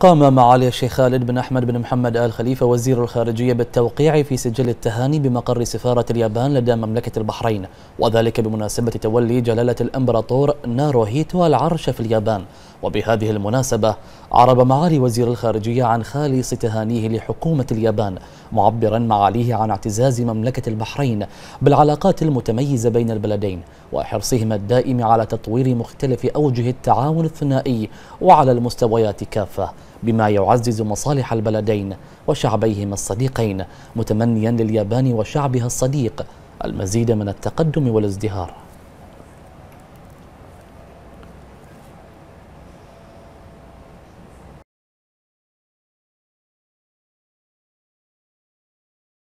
قام معالي الشيخ خالد بن أحمد بن محمد آل خليفة وزير الخارجية بالتوقيع في سجل التهاني بمقر سفارة اليابان لدى مملكة البحرين وذلك بمناسبة تولي جلالة الإمبراطور ناروهيتو العرش في اليابان. وبهذه المناسبة عرب معالي وزير الخارجية عن خالص تهانيه لحكومة اليابان معبرا معاليه عن اعتزاز مملكة البحرين بالعلاقات المتميزة بين البلدين وحرصهما الدائم على تطوير مختلف أوجه التعاون الثنائي وعلى المستويات كافة بما يعزز مصالح البلدين وشعبيهما الصديقين متمنيا لليابان وشعبها الصديق المزيد من التقدم والازدهار.